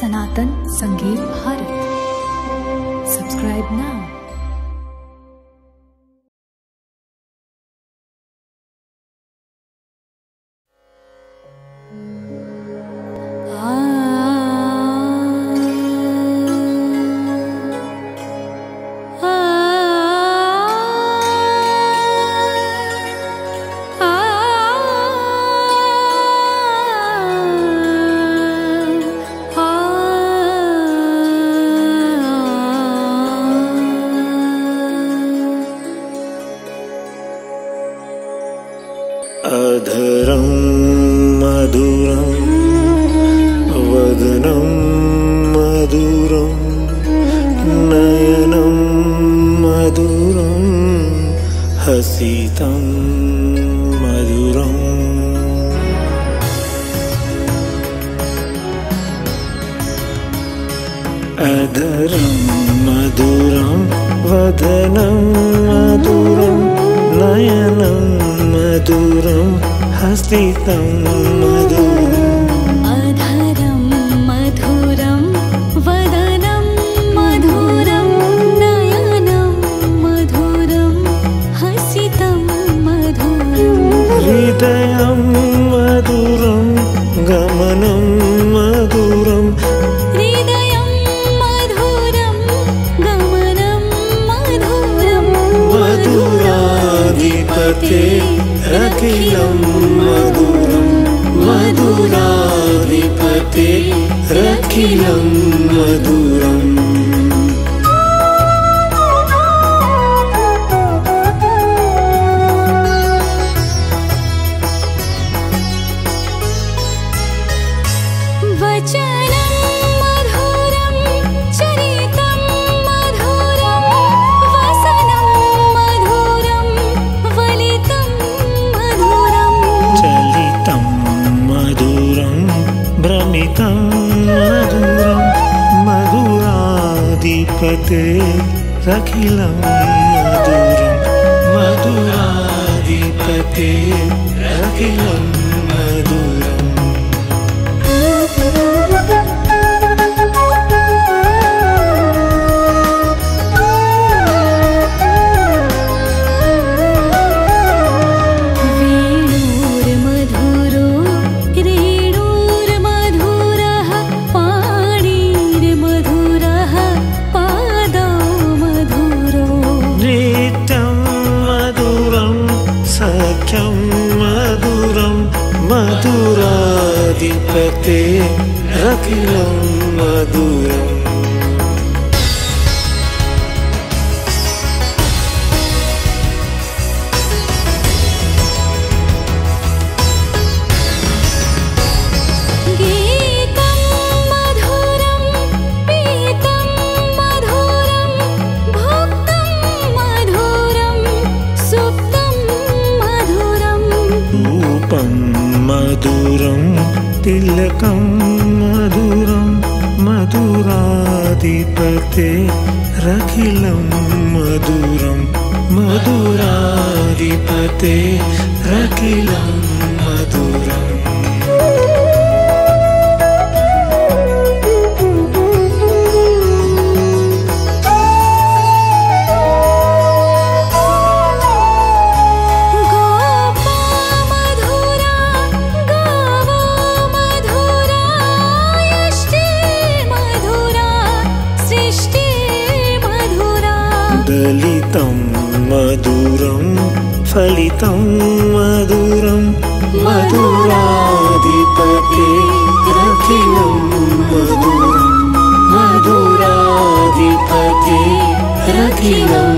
सनातन संगीत Bharata. Subscribe now अधरं मधुरं वदनं मधुरं नयनं मधुरं हसितं मधुरम् अधरं मधुरं वदनं मधुरं मधुरम् अधरं मधुरं वदनं मधुरं नयनं मधुरं हसितं मधुरम् हृदयं मधुरं गमनं मधुरं। हृदयं मधुरं गमनं मधुरं। मधुराधिपते रखिलं रखिलं मधुरम् वचनं පතේ රකිලම් මදුරම් මදුරාධිපතේ රකිලම් තුරාදි පැතේ රකිලම් මදුරම් तिलकं मधुरं मधुराधिपते रखिलं मधुरं मधुराधिपते रखिलं मधुरम् दलितं मधुरं फलितं मधुरं मधुराधिपते रखिलं मधुरं मधुराधिपते रखिलं